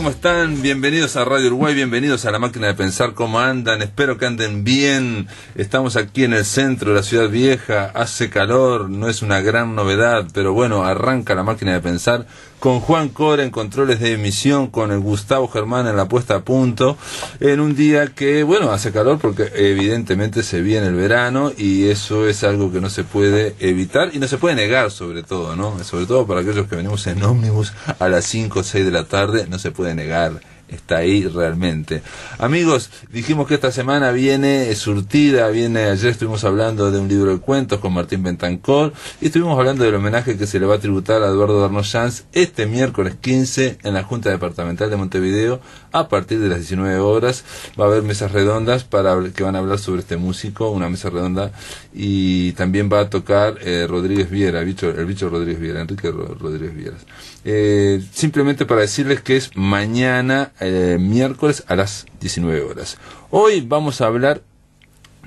¿Cómo están? Bienvenidos a Radio Uruguay, bienvenidos a la máquina de pensar cómo andan. Espero que anden bien. Estamos aquí en el centro de la ciudad vieja, hace calor, no es una gran novedad, pero bueno, arranca la máquina de pensar con Juan Cora en controles de emisión, con el Gustavo Germán en la puesta a punto, en un día que, bueno, hace calor porque evidentemente se viene el verano y eso es algo que no se puede evitar y no se puede negar sobre todo, ¿no? Sobre todo para aquellos que venimos en ómnibus a las 5 o 6 de la tarde, no se puede negar está ahí realmente. Amigos, dijimos que esta semana viene surtida, viene, ayer estuvimos hablando de un libro de cuentos con Martín Bentancor y estuvimos hablando del homenaje que se le va a tributar a Eduardo Darno-Sanz este miércoles 15 en la Junta Departamental de Montevideo a partir de las 19 horas. Va a haber mesas redondas para que van a hablar sobre este músico, una mesa redonda y también va a tocar eh, Rodríguez Viera, el bicho, el bicho Rodríguez Viera, Enrique Rodríguez Viera. Eh, simplemente para decirles que es mañana, eh, miércoles a las 19 horas. Hoy vamos a hablar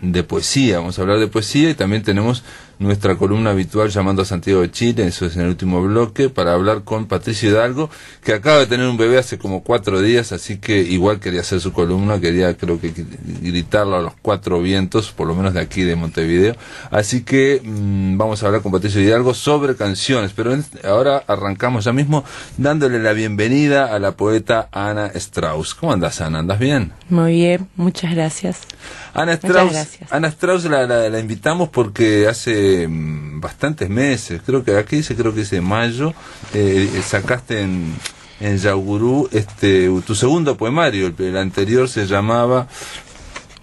de poesía, vamos a hablar de poesía y también tenemos nuestra columna habitual llamando a Santiago de Chile, eso es en el último bloque, para hablar con Patricio Hidalgo, que acaba de tener un bebé hace como cuatro días, así que igual quería hacer su columna, quería creo que gritarlo a los cuatro vientos, por lo menos de aquí de Montevideo. Así que mm, vamos a hablar con Patricio Hidalgo sobre canciones, pero ahora arrancamos ya mismo dándole la bienvenida a la poeta Ana Strauss. ¿Cómo andas, Ana? ¿Andas bien? Muy bien, muchas gracias. Ana Strauss, Ana Strauss la, la invitamos porque hace Mm, bastantes meses, creo que aquí dice, creo que dice mayo, eh, eh, sacaste en, en Yaugurú este, tu segundo poemario, el, anterior se llamaba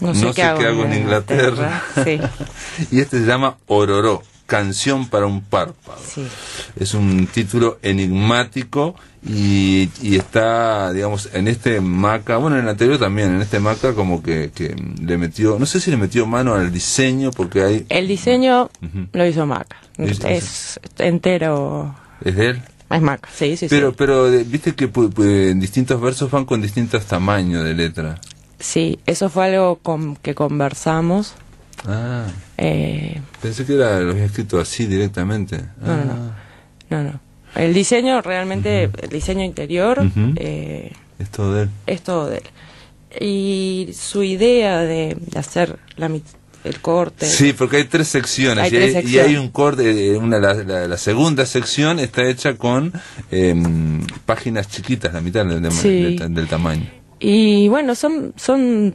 No sé, qué, hago, en Inglaterra, y este se llama Ororó. Canción para un párpado. Es un título enigmático y, y, está, digamos, en este Maca, bueno, en el anterior también, en este Maca como que, que le metió, no sé si le metió mano al diseño porque hay... El diseño lo hizo Maca, es, entero... ¿Es de él? Es Maca, sí, sí, pero, sí. Pero viste que en distintos versos van con distintos tamaños de letra. Sí, eso fue algo con, que conversamos Ah. Eh, Pensé que era, lo había escrito así directamente. No, no, no. Ah. no, El diseño, realmente, el diseño interior. eh, es todo de él. Es todo de él. Y su idea de, hacer la el corte. Sí, porque hay tres secciones, y, hay, un corte, eh, una, la, segunda sección está hecha con em, páginas chiquitas, la mitad del, del, tamaño. Y bueno, son, son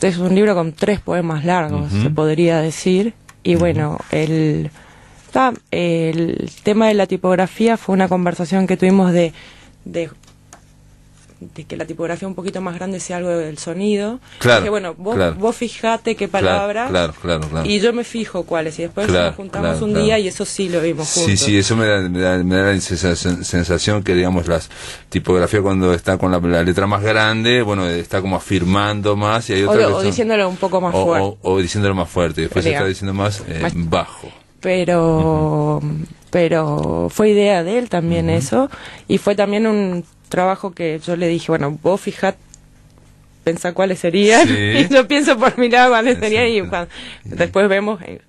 es un libro con tres poemas largos, se podría decir. Y bueno, el, el tema de la tipografía fue una conversación que tuvimos de, de de que la tipografía un poquito más grande sea algo del sonido. Claro. Que bueno, vos, vos fijate qué palabras. Claro, claro, claro, Y yo me fijo cuáles. Y después nos juntamos un día y eso sí lo vimos juntos. Sí, sí, eso me da, me da, la sensación que, digamos, las tipografía cuando está con la, letra más grande, bueno, está como afirmando más. y hay o, o diciéndolo un poco más fuerte. O, diciéndolo más fuerte. Y después está diciendo más, eh, bajo. Pero. Pero fue idea de él también eso. Y fue también un trabajo que yo le dije, bueno, vos fijate pensá cuáles serían y yo pienso por mi lado cuáles serían y después vemos eh,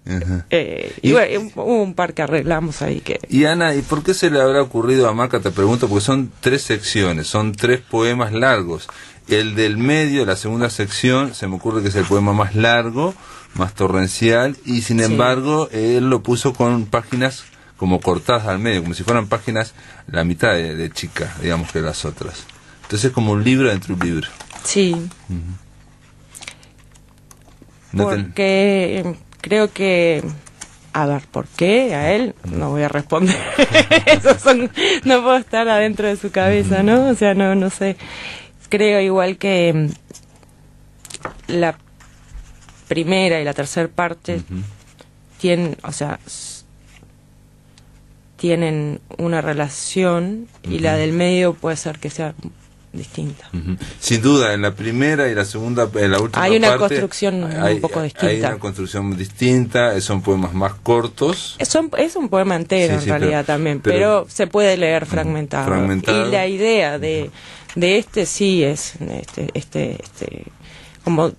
eh, y, hubo un par que arreglamos ahí que y Ana y por qué se le habrá ocurrido a Maca te pregunto porque son tres secciones son tres poemas largos. El del medio la segunda sección se me ocurre que es el poema más largo más torrencial y sin embargo él lo puso con páginas como cortadas al medio, como si fueran páginas la mitad de, chicas, digamos, que las otras. Entonces es como un libro dentro de un libro. Sí. Porque creo que... A ver, ¿por qué? A él no voy a responder. Eso son, no puedo estar adentro de su cabeza, ¿no? O sea, no, no sé. Creo igual que mm, la primera y la tercera parte tienen, o sea, tienen una relación y la del medio puede ser que sea distinta. Sin duda, en la primera y la segunda, en la última Hay una construcción un poco distinta. Hay una construcción distinta, son poemas más cortos. Es un, es un poema entero en realidad también, pero, se puede leer fragmentado. Y la idea de, de este sí es este, este, este, como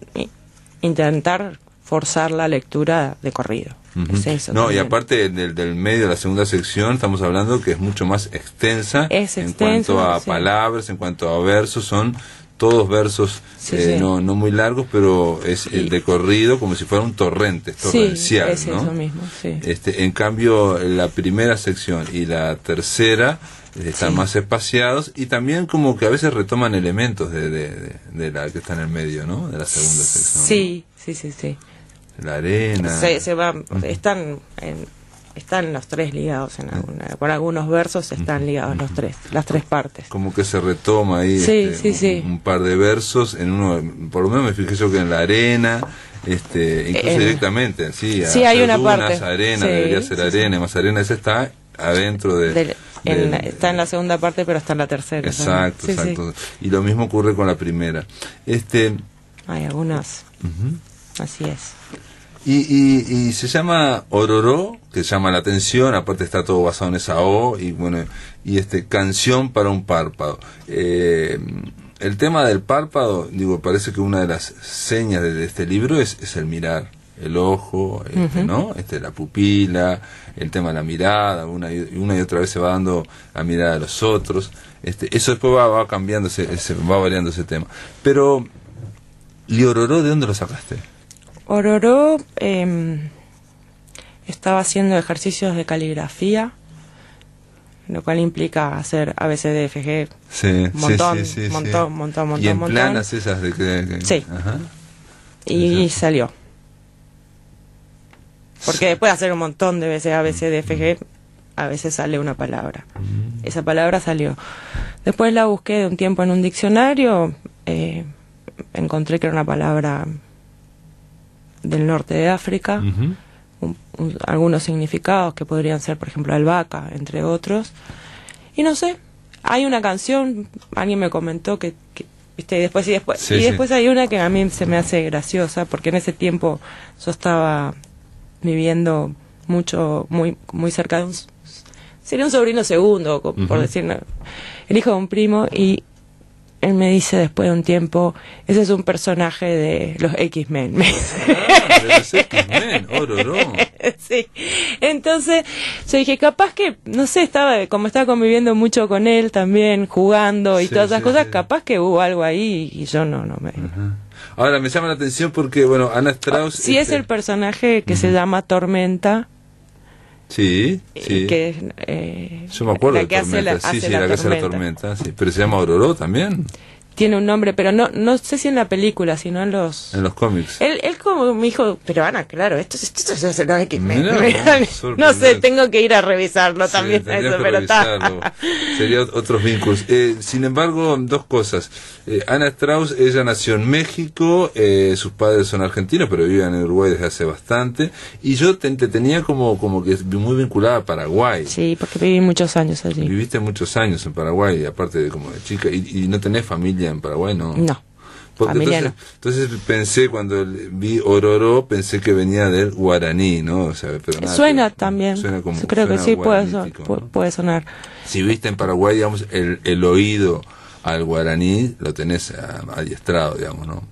intentar forzar la lectura de corrido. Es eso. No, y aparte del, del medio de la segunda sección, estamos hablando que es mucho más extensa Es en cuanto a sí. palabras, en cuanto a versos, son todos versos Sí, eh, sí. No, no muy largos, pero es el de corrido como si fuera un torrente, es torrencial, es ¿no? eso mismo. Este, en cambio, la primera sección y la tercera eh, están Sí. más espaciados y también como que a veces retoman elementos de, de, de- de la que está en el medio, ¿no? De la segunda sección. Sí, sí, sí, sí. La arena. Se, se va, están, en, están los tres ligados en alguna, por algunos versos están ligados los tres, las tres partes. Como que se retoma ahí Sí, este, sí, un, sí. un par de versos en uno, por lo menos me fijé yo que en la arena, este, incluso En- directamente, sí, a Sí, hay una dunas, parte. arena, debería ser arena, más arena, esa está adentro de, Del- en está en la segunda parte, pero está en la tercera. Exacto, exacto. Y lo mismo ocurre con la primera. Este, Hay algunas. Así es. y, y, y se llama Ororó, que llama la atención, aparte está todo basado en esa O, y bueno, y este, canción para un párpado. Eh, el tema del párpado, digo, parece que una de las señas de, de este libro es, es el mirar, el ojo, este, ¿no? Este, la pupila, el tema de la mirada, una y, una y otra vez se va dando la mirada de los otros. Este, eso después va, va cambiando, ese- va variando ese tema. Pero, ¿y Ororó de dónde lo sacaste? Ororó eh, estaba haciendo ejercicios de caligrafía, lo cual implica hacer ABCDFG Sí, Montón, sí, sí, sí, montón, sí. montón, montón, Y en montón. planas esas de que... Sí. Ajá. y salió. Porque después de hacer un montón de veces ABCDFG, a veces sale una palabra. Esa palabra salió. Después la busqué de un tiempo en un diccionario, eh, encontré que era una palabra del norte de África. Ujú. un- un- algunos significados que podrían ser, por ejemplo, albahaca, entre otros. Y no sé, hay una canción, alguien me comentó que, que, viste, y después y después Sí, y sí. después hay una que a mí se me hace graciosa porque en ese tiempo yo estaba viviendo mucho muy muy cerca de un sería un sobrino segundo, por Ujú. decir, no, el hijo de un primo y él me dice después de un tiempo, ese es un personaje de los X-Men. Ah, de los X-Men, sí. Entonces, yo dije, capaz que, no sé, estaba, como estaba conviviendo mucho con él también, jugando y Sí, todas esas sí, cosas, sí. capaz que hubo algo ahí y yo no, no me... Ajá. Ahora me llama la atención porque, bueno, Ana Strauss... Si es este, el personaje que se llama Tormenta, Sí, eh, sí. que eh, Yo me acuerdo la de que hace Tormenta. la, sí, hace sí, la la que hace la tormenta. tormenta, sí. Pero se llama Ororó también, Tiene un nombre, pero no, no sé si en la película, sino en los... en los cómics. Él, él como me dijo, pero Ana, claro, esto, es- esto, es los X-Men. Mirá, Mirá, vos, no sé, tengo que ir a revisarlo Sí, también, eso, que pero está. otros vínculos. Eh, sin embargo, dos cosas. Eh, Ana Strauss, ella nació en México, eh, sus padres son argentinos, pero viven en Uruguay desde hace bastante. Y yo te, te tenía como, como que muy vinculada a Paraguay. Sí, porque viví muchos años allí. Viviste muchos años en Paraguay, aparte de como de chica. ¿Y, y no tenés familia en Paraguay? No. No. Porque familia entonces, entonces pensé, cuando vi Ororó, pensé que venía del guaraní, ¿no? O sea, pero nada Suena que- también. Suena como, Yo creo que suena sí puede, so- guaranítico, pu- ¿no? puede sonar. Si viste en Paraguay, digamos, el, el oído al guaraní lo tenés ah, adiestrado, digamos, ¿no?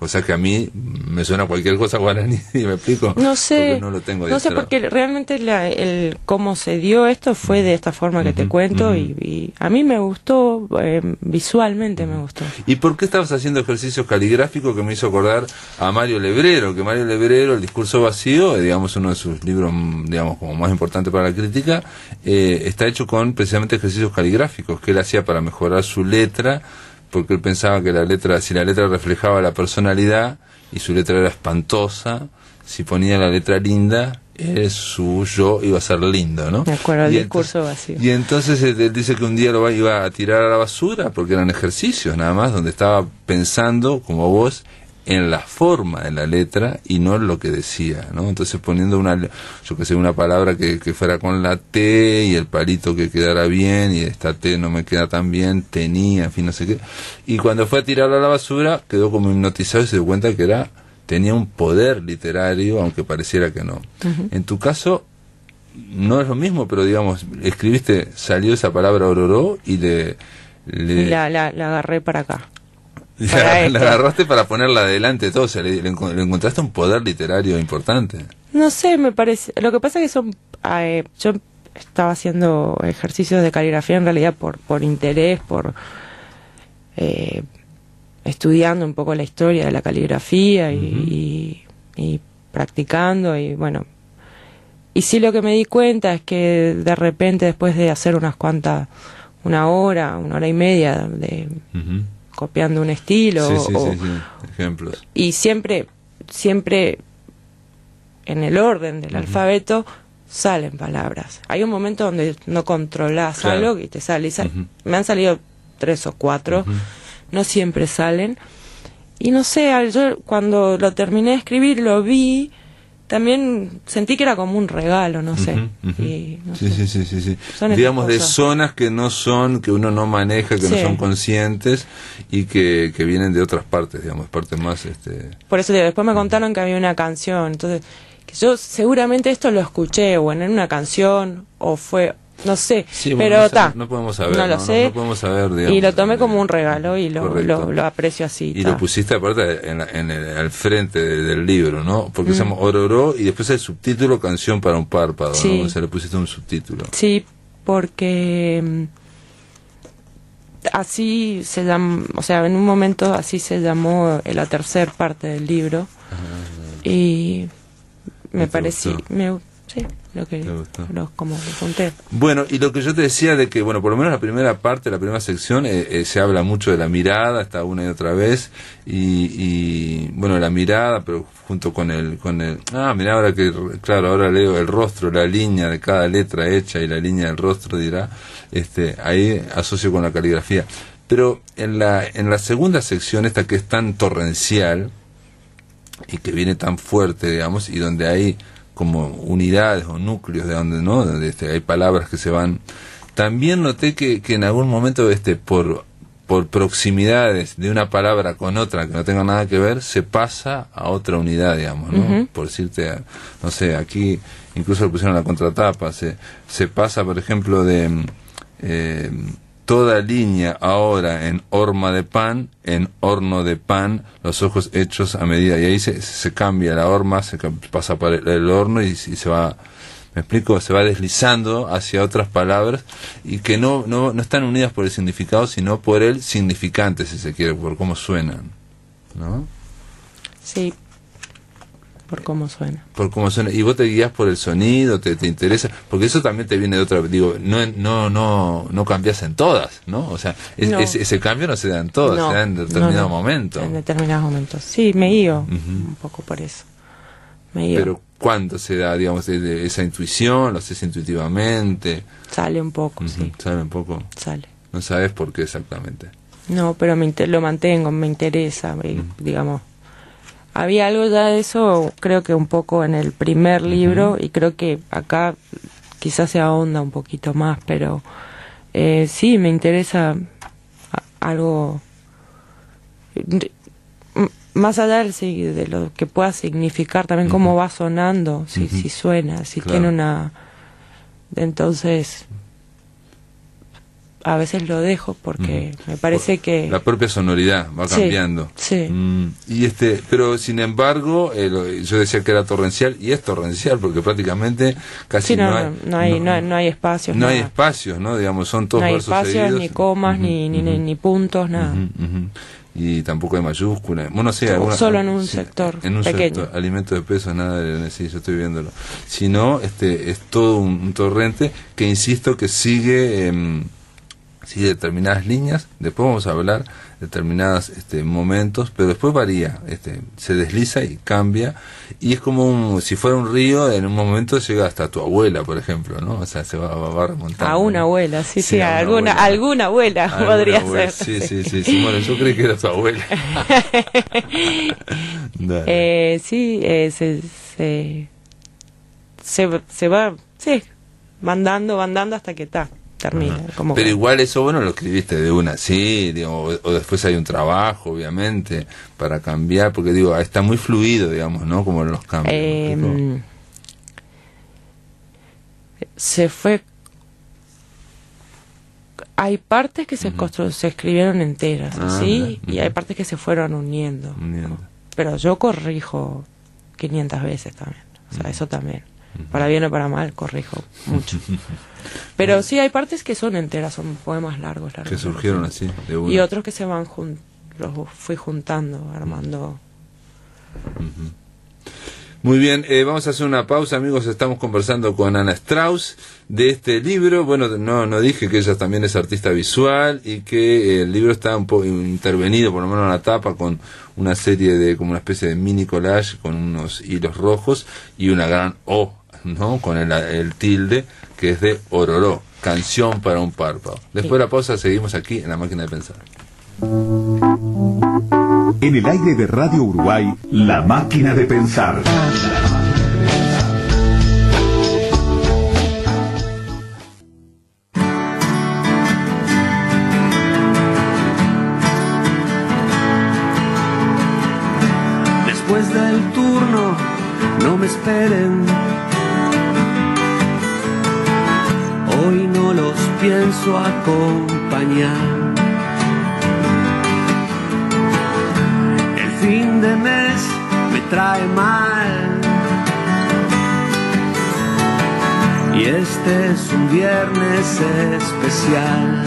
O sea que a mí me suena cualquier cosa guaraní, y me explico. No sé, Porque no lo tengo no sé porque realmente la, el cómo se dio esto fue de esta forma que te cuento y, y a mí me gustó, eh, visualmente me gustó. ¿Y por qué estabas haciendo ejercicios caligráficos que me hizo acordar a Mario Lebrero? Que Mario Lebrero, El discurso vacío, eh, digamos uno de sus libros, digamos, como más importante para la crítica, eh, está hecho con precisamente ejercicios caligráficos que él hacía para mejorar su letra, porque él pensaba que la letra, si la letra reflejaba la personalidad y su letra era espantosa, si ponía la letra linda, eh, su yo iba a ser lindo, ¿no? Me acuerdo del Y discurso entonces- vacío. y entonces él, él dice que un día lo iba a tirar a la basura porque eran ejercicios nada más, donde estaba pensando, como vos, en la forma de la letra y no en lo que decía, ¿no? Entonces poniendo una, yo que sé, una palabra que, que fuera con la T y el palito que quedara bien y esta T no me queda tan bien, tenía, en fin, no sé qué. Y cuando fue a tirarlo a la basura quedó como hipnotizado y se dio cuenta que era tenía un poder literario, aunque pareciera que no. En tu caso, no es lo mismo, pero digamos, escribiste, salió esa palabra ororó y le... le- la, la agarré para acá. la, agarraste para ponerla adelante de todo, o sea, le, encontraste un poder literario importante. No sé, me parece. Lo que pasa es que son. Eh, yo estaba haciendo ejercicios de caligrafía en realidad por, por interés, por. Eh, estudiando un poco la historia de la caligrafía y, y practicando y bueno. Y sí lo que me di cuenta es que de repente después de hacer unas cuantas una hora, una hora y media de copiando un estilo. o, ejemplos. Y siempre, siempre en el orden del alfabeto salen palabras. Hay un momento donde no controlas algo y te sale. Me han salido tres o cuatro, no siempre salen. Y no sé, yo cuando lo terminé de escribir lo vi también sentí que era como un regalo, no sé. sí, sí, sí, sí, Digamos de zonas que no son, que uno no maneja, que no son conscientes y que, que vienen de otras partes, digamos, partes más... Este... Por eso después me contaron que había una canción, entonces, que yo seguramente esto lo escuché o en una canción o fue no sé, pero está. No, podemos saber. No lo sé. podemos saber, y lo tomé como un regalo y lo, lo, aprecio así. Y lo pusiste aparte en, en el, al frente del libro, ¿no? Porque se llama mm. Ororó y después el subtítulo Canción para un párpado, ¿no? O sea, le pusiste un subtítulo. Sí, porque mm, así se llama, o sea, en un momento así se llamó la tercera parte del libro. Ah, y me pareció, me, sí, lo que como conté. Bueno, y lo que yo te decía de que, bueno, por lo menos la primera parte, la primera sección, eh, eh, se habla mucho de la mirada, está una y otra vez, y, bueno, la mirada, pero junto con el, con el, ah, mira, ahora que, claro, ahora leo el rostro, la línea de cada letra hecha y la línea del rostro dirá, este, ahí asocio con la caligrafía. Pero en la, en la segunda sección, esta que es tan torrencial, y que viene tan fuerte, digamos, y donde hay como unidades o núcleos de donde no este, hay palabras que se van. También noté que, que en algún momento este por por proximidades de una palabra con otra que no tenga nada que ver se pasa a otra unidad digamos no por decirte no sé aquí incluso lo pusieron la contratapa se se pasa por ejemplo de eh, toda línea ahora en horma de pan, en horno de pan, los ojos hechos a medida. Y ahí se, se cambia la horma, se pasa por el, horno y, se va, me explico, se va deslizando hacia otras palabras y que no, no, no están unidas por el significado, sino por el significante, si se quiere, por cómo suenan. ¿No? Sí, por cómo suena. Por cómo suena. Y vos te guías por el sonido, te, te interesa, porque eso también te viene de otra, digo, no no no no cambias en todas, ¿no? O sea, ese cambio no se da en todas, se da en determinado momento. En determinados momentos. Sí, me guío un poco por eso. Me guío. Pero ¿cuándo se da, digamos, esa intuición? ¿Lo haces intuitivamente? Sale un poco, sí. Sale un poco. Sale. No sabes por qué exactamente. No, pero me lo mantengo, me interesa, digamos había algo ya de eso, creo que un poco en el primer libro, y creo que acá quizás se ahonda un poquito más, pero eh, sí, me interesa algo más allá de lo que pueda significar, también cómo va sonando, si, si suena, si tiene una... Entonces, a veces lo dejo porque me parece que la propia sonoridad va cambiando. sí, mm, y este pero sin embargo eh, yo decía que era torrencial y es torrencial porque prácticamente casi no, hay, no, hay no, hay espacios no hay espacios no digamos son todos no hay espacios ni comas ni, ni, ni, puntos nada. Y tampoco hay mayúsculas. Bueno, sí, solo en un sector en un pequeño. Sector, alimento de peso, nada de sí, yo estoy viéndolo. Sino, este, es todo un, torrente que insisto que sigue eh, ¿sí? determinadas líneas, después vamos a hablar de determinados este, momentos, pero después varía, este, se desliza y cambia, y es como si fuera un río, en un momento llega hasta tu abuela, por ejemplo, ¿no? O sea, se va, va, remontando. A una abuela, sí, sí, a alguna, abuela. alguna abuela podría ser. Sí, sí, sí, sí, bueno, yo creí que era tu abuela. eh, sí, eh, se, se, se, se va, sí, mandando, mandando hasta que está termina. Como Pero igual eso, bueno, lo escribiste de una, sí, o, después hay un trabajo, obviamente, para cambiar, porque digo, está muy fluido, digamos, ¿no? Como los cambios. Em, se fue hay partes que se, se escribieron enteras, Ah, ¿sí? Y hay partes que se fueron uniendo. Uniendo. Pero yo corrijo 500 veces también. O sea, eso también. Para bien o para mal, corrijo mucho. Pero sí, hay partes que son enteras, son poemas largos, largos. Que surgieron largos. así, de una. Y otros que se van jun los fui juntando, armando. Muy bien, eh, vamos a hacer una pausa, amigos. Estamos conversando con Ana Strauss de este libro. Bueno, no, no dije que ella también es artista visual y que eh, el libro está un poco intervenido, por lo menos en la tapa, con una serie de, como una especie de mini collage con unos hilos rojos y una gran O, ¿no? Con el, el tilde, que es de Ororó, canción para un párpado. Después de la pausa seguimos aquí en la máquina de pensar. En el aire de Radio Uruguay, La Máquina de Pensar. Acompañar. El fin de mes me trae mal. Y este es un viernes especial.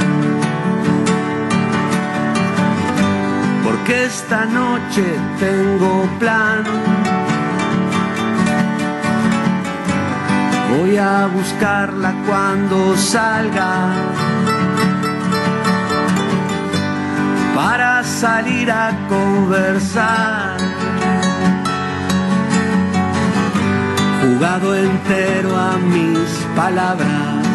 Porque esta noche tengo plan. Voy a buscarla cuando salga. Para salir a conversar. Jugado entero a mis palabras.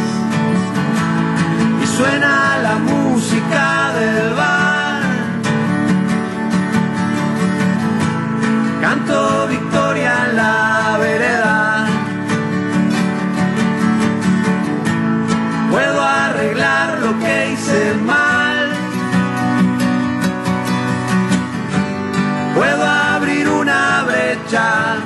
Y suena la música del bar. Canto victoria en la vereda. Puedo arreglar lo que hice mal. Puedo abrir una brecha.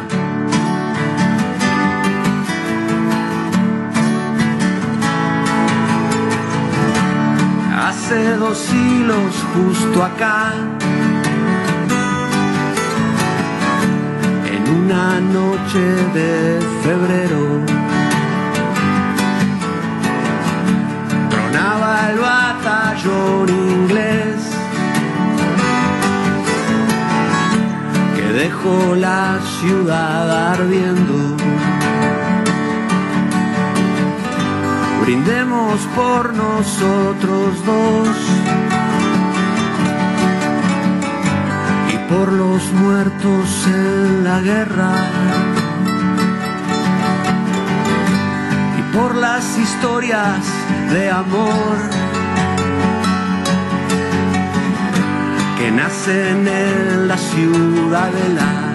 Hace dos hilos justo acá. en una noche de febrero. La ciudad ardiendo. Brindemos por nosotros dos. y por los muertos en la guerra y por las historias de amor que nacen en la ciudadela.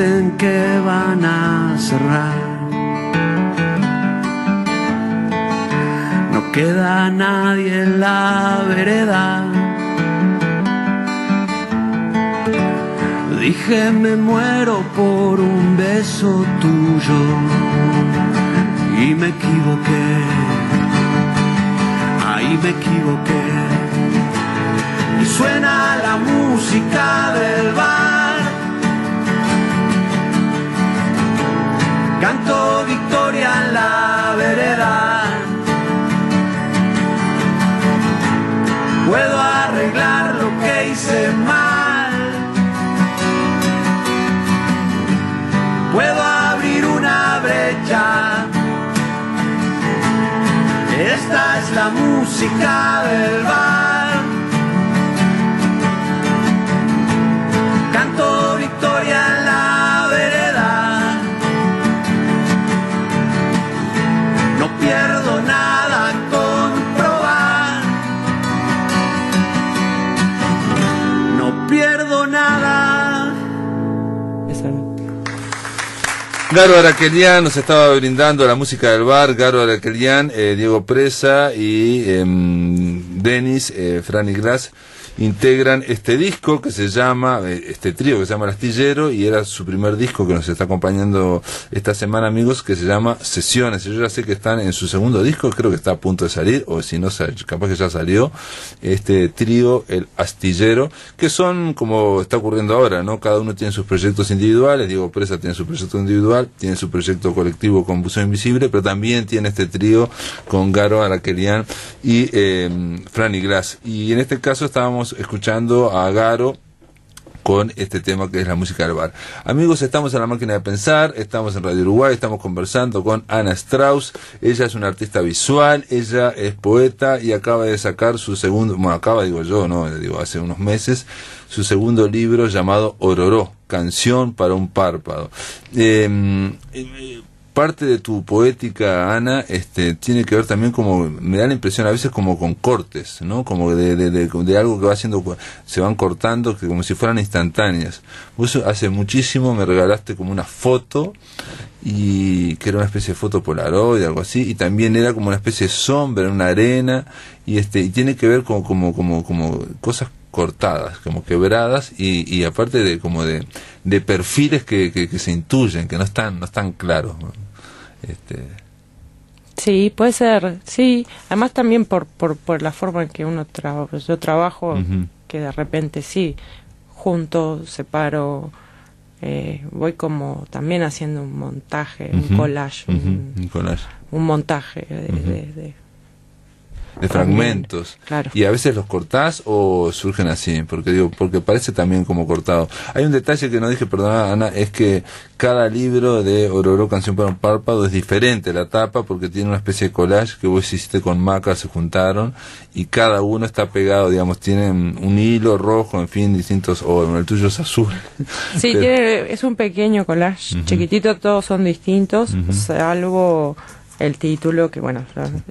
Dicen que van a cerrar. No queda nadie en la vereda. Dije me muero por un beso tuyo y me equivoqué. Ahí me equivoqué. Y suena la música del bar. Canto victoria en la vereda. Puedo arreglar lo que hice mal. Puedo abrir una brecha. Esta es la música del bar. Garo Araquelian nos estaba brindando la música del bar, Garo Araquelian, eh, Diego Presa y em, Denis, eh, Franny Glass integran este disco que se llama, eh, este trío que se llama El Astillero y era su primer disco que nos está acompañando esta semana amigos que se llama Sesiones. Yo ya sé que están en su segundo disco, creo que está a punto de salir o si no, capaz que ya salió, este trío El Astillero, que son como está ocurriendo ahora, ¿no? Cada uno tiene sus proyectos individuales, Diego Presa tiene su proyecto individual, tiene su proyecto colectivo con Buceo Invisible, pero también tiene este trío con Garo Araquelian y eh, Franny Glass. Y en este caso estábamos escuchando a Garo con este tema que es la música del bar. Amigos, estamos en la máquina de pensar, estamos en Radio Uruguay, estamos conversando con Ana Strauss, ella es una artista visual, ella es poeta y acaba de sacar su segundo, bueno, acaba digo yo, no, digo hace unos meses, su segundo libro llamado Ororó, canción para un párpado. Em, parte de tu poética, Ana, este, tiene que ver también como, me da la impresión a veces como con cortes, ¿no? Como de, de, de, algo que va haciendo, se van cortando, que como si fueran instantáneas. Vos hace muchísimo me regalaste como una foto, y que era una especie de foto polaroid, algo así, y también era como una especie de sombra una arena, y este, y tiene que ver como, como, como, como cosas cortadas, como quebradas y, y aparte de como de, de perfiles que, que, se intuyen, que no están, no están claros. Este... Sí, puede ser, sí. Además también por, por, por la forma en que uno trabaja, yo trabajo, que de repente sí, junto, separo, eh, voy como también haciendo un montaje, un collage, un, collage, un montaje de de fragmentos. Y a veces los cortás o surgen así, porque digo, porque parece también como cortado. Hay un detalle que no dije, perdona Ana, es que cada libro de Ororo Canción para un Párpado es diferente la tapa porque tiene una especie de collage que vos hiciste con Maca, se juntaron y cada uno está pegado, digamos, tienen un hilo rojo, en fin, distintos, o el tuyo es azul. Sí, tiene, es un pequeño collage, chiquitito, todos son distintos, salvo el título, que bueno,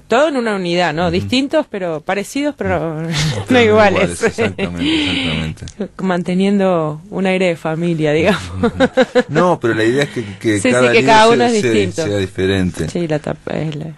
todo en una unidad, ¿no? Distintos, pero parecidos, pero no, iguales. exactamente, Manteniendo un aire de familia, digamos. no, pero la idea es que, cada, uno es distinto. Sea, diferente. Sí, la tapa es la...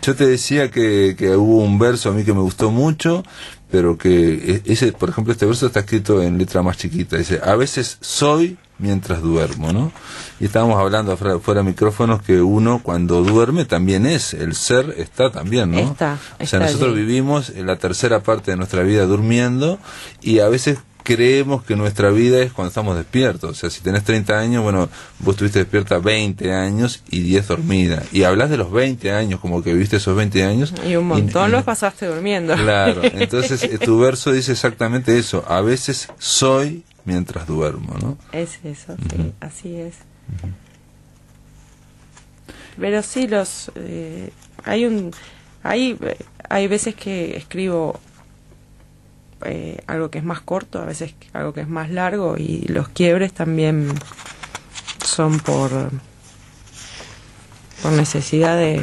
Yo te decía que, que hubo un verso a mí que me gustó mucho, pero que e, ese, por ejemplo, este verso está escrito en letra más chiquita. Dice, a veces soy mientras duermo, ¿no? Y estábamos hablando fuera de micrófonos que uno cuando duerme también es, el ser está también, ¿no? Está, o sea, nosotros vivimos en la tercera parte de nuestra vida durmiendo y a veces creemos que nuestra vida es cuando estamos despiertos. O sea, si tenés 30 años, bueno, vos estuviste despierta 20 años y 10 dormida. Y hablas de los 20 años, como que viviste esos 20 años. Y un montón los pasaste durmiendo. Claro, entonces eh, tu verso dice exactamente eso. A veces soy mientras duermo, ¿no? Es eso, sí, así es. Pero sí, los eh, hay un hay hay veces que escribo eh, algo que es más corto, a veces algo que es más largo y los quiebres también son por por necesidad de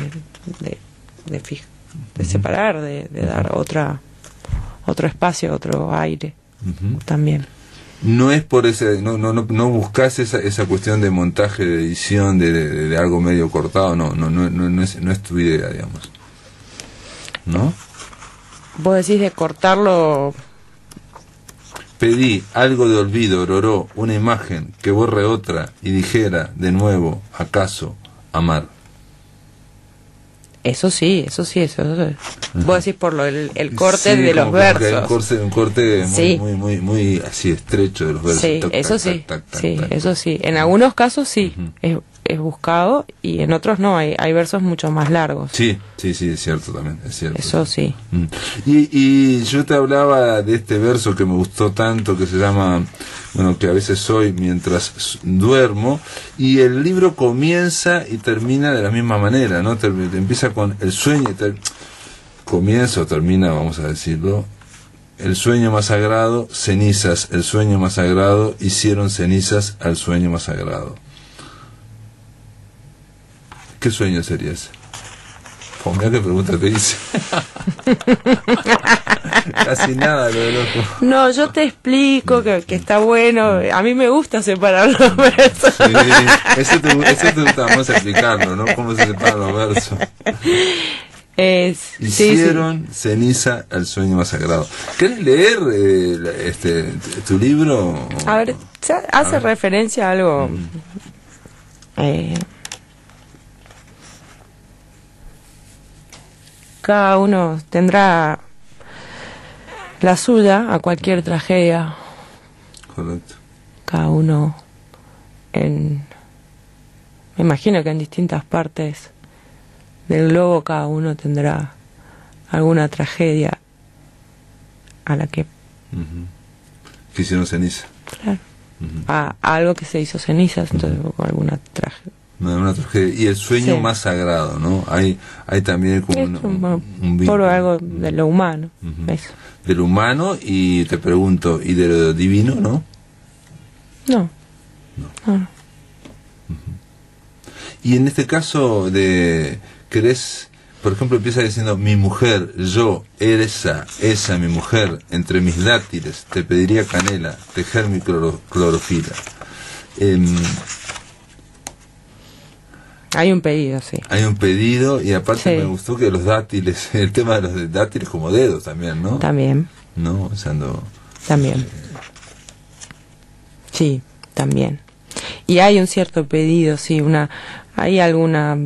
de, de, separar, de, dar otra otro espacio, otro aire también no es por ese, no, no, no, no buscas esa, esa cuestión de montaje, de edición, de, de, algo medio cortado, no, no, no, no, es, no es tu idea, digamos. ¿No? Vos decís de cortarlo. Pedí algo de olvido, Roró, una imagen que borre otra y dijera de nuevo, acaso, amar. Eso sí, eso sí, eso. Vos decís por lo, el, corte de los versos. Un corte, un corte muy, muy, muy, así estrecho de los versos. Sí, eso sí. sí, eso sí. En algunos casos sí, es, es, buscado y en otros no. Hay, hay versos mucho más largos. Sí, sí, sí, es cierto también, es cierto. Eso sí. Y, y yo te hablaba de este verso que me gustó tanto que se llama bueno, que a veces soy mientras duermo, y el libro comienza y termina de la misma manera, ¿no? empieza con el sueño, comienza o termina, vamos a decirlo, el sueño más sagrado, cenizas, el sueño más sagrado, hicieron cenizas al sueño más sagrado. ¿Qué sueño sería ese? Oh, qué pregunta te hice. Casi nada lo de loco. No, yo te explico que, que está bueno. A mí me gusta separar los versos. Sí, eso te, eso te gusta más explicarlo, ¿no? Cómo se separan los versos. Es, sí, sí. Hicieron ceniza al sueño más sagrado. ¿Querés leer eh, este, tu libro? A ver, hace referencia a algo. eh, cada uno tendrá la suya a cualquier tragedia. Correcto. Cada uno en. Me imagino que en distintas partes del globo cada uno tendrá alguna tragedia a la que. Ujú. Que hicieron ceniza. Claro. a, a algo que se hizo cenizas, entonces o alguna tragedia. Una- una tragedia. Y el sueño Sí. más sagrado, ¿no? Hay, hay también como un, bueno, un por algo de lo humano. Ujú. Eso. del humano y te pregunto, ¿y de lo divino, no? No. No. Y en este caso de querés, por ejemplo, empieza diciendo mi mujer, yo, esa, esa mi mujer, entre mis dátiles, te pediría canela, tejer mi cloro- clorofila. Em, Hay un pedido, sí. hay un pedido y aparte Sí. me gustó que los dátiles, el tema de los dátiles como dedos también, ¿no? También, No, o sea, ando- también. Sí, también. Y hay un cierto pedido, sí, una, hay alguna,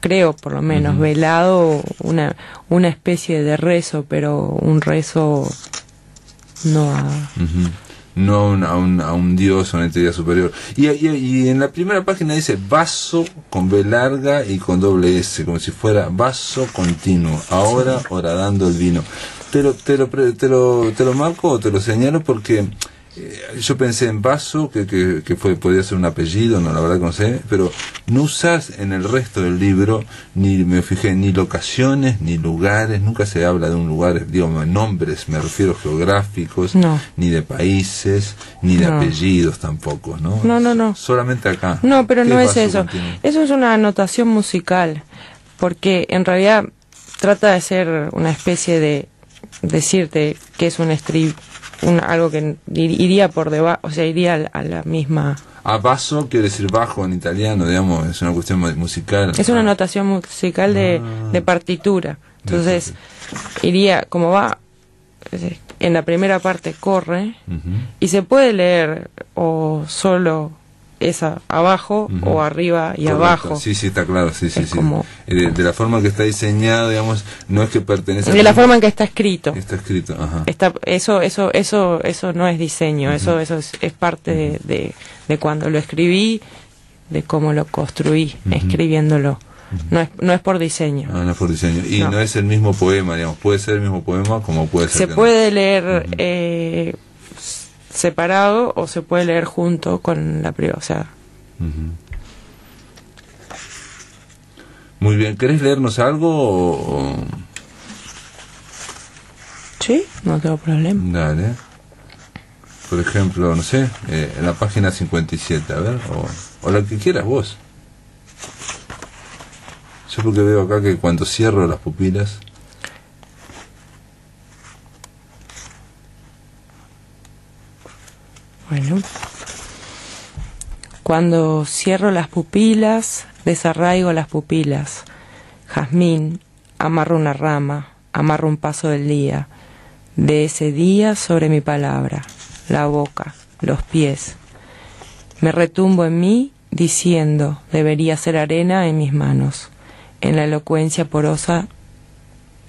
creo por lo menos, velado, una, una especie de rezo, pero un rezo no a... no a un, a, un, a un dios o una entidad superior. Y, y, y en la primera página dice vaso con B larga y con doble S, como si fuera vaso continuo. Ahora horadando el vino. Te lo, te lo, te lo, te lo marco o te lo señalo porque eh, yo pensé en vaso, que, que, que fue, podía ser un apellido, no la verdad que no sé, pero no usas en el resto del libro, ni me fijé, ni locaciones, ni lugares, nunca se habla de un lugar, digo, nombres, me refiero geográficos, No. ni de países, ni de No. apellidos tampoco, ¿no? No, no, no. Solamente acá. No, pero ¿Qué no es eso. Eso es una anotación musical, porque en realidad trata de ser una especie de decirte que es un strip, un, algo que ir- iría por debajo, o sea, iría a la misma... A quiere decir bajo en italiano, digamos, es una cuestión mu- musical. Es una Ah. anotación musical de, Ah. de partitura. Entonces, iría, como va, en la primera parte corre, y se puede leer o solo esa abajo o arriba y Correcto. abajo. Sí, sí, está claro, sí, sí, Es sí. como- Eh, De, de la forma que está diseñado, digamos, no es que pertenece De la mismo- forma en que está escrito. Está escrito, ajá. Está, eso, eso, eso, eso no es diseño, eso, eso es, es parte de, de, de cuando lo escribí, de cómo lo construí, escribiéndolo. No es, no es por diseño. Ah, no es por diseño. Y no. No. es el mismo poema, digamos. Puede ser el mismo poema como puede ser. Se no. puede leer eh, separado o se puede leer junto con la primera. O sea. Muy bien. ¿Querés leernos algo o- o- sí, no tengo problema. Dale. Por ejemplo, no sé, eh, en la página 57, a ver, o, o la que quieras vos. Yo porque veo acá que cuando cierro las pupilas... Bueno. Cuando cierro las pupilas, desarraigo las pupilas. Jazmín, amarro una rama, amarro un paso del día. De ese día sobre mi palabra, la boca, los pies. Me retumbo en mí diciendo, debería ser arena en mis manos, en la elocuencia porosa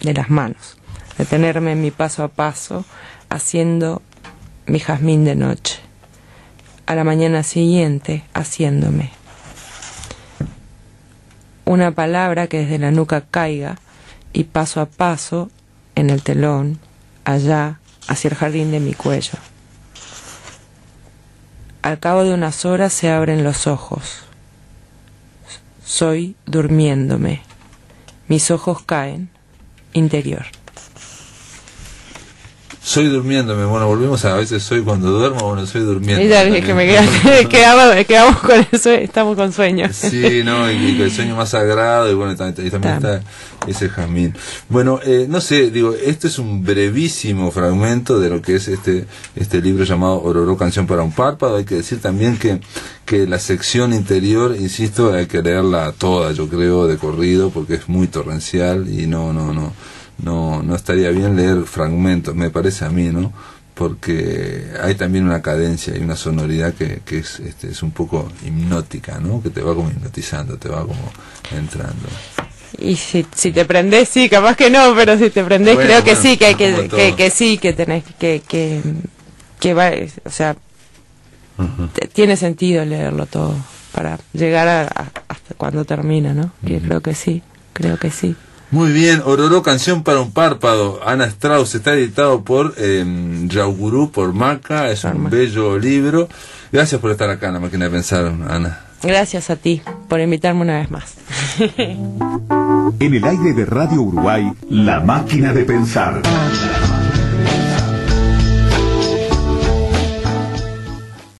de las manos. Detenerme en mi paso a paso, haciendo mi jazmín de noche a la mañana siguiente haciéndome. Una palabra que desde la nuca caiga y paso a paso en el telón, allá, hacia el jardín de mi cuello. Al cabo de unas horas se abren los ojos. Soy durmiéndome. Mis ojos caen. Interior. Soy durmiéndome, bueno, volvemos a, a veces soy cuando duermo, bueno, soy durmiendo. Ya dije que me queda- quedamos, quedamos con eso, estamos con sueños. Sí, no, y, y el sueño más sagrado, y bueno, también, y también Tam. está ese jazmín. Bueno, eh, no sé, digo, este es un brevísimo fragmento de lo que es este este libro llamado Ororó, canción para un párpado. Hay que decir también que, que la sección interior, insisto, hay que leerla toda, yo creo, de corrido, porque es muy torrencial y no, no, no, no, no estaría bien leer fragmentos, me parece a mí, ¿no? porque hay también una cadencia y una sonoridad que, que es, este, es un poco hipnótica, ¿no? Que te va como hipnotizando, te va como entrando. Y si, si te prendés, sí, capaz que no, pero si te prendés, Bueno, creo que sí, que, hay que, que, que sí, que tenés que, que, que va, o sea, tiene sentido leerlo todo para llegar a, a- hasta cuando termina, ¿no? Que creo que sí, creo que sí. Muy bien, Ororó, canción para un párpado, Ana Strauss, está editado por eh, Yaugurú, por Maca, es un Arma. bello libro. Gracias por estar acá en la máquina de pensar, Ana. Gracias a ti por invitarme una vez más. En el aire de Radio Uruguay, La Máquina de Pensar.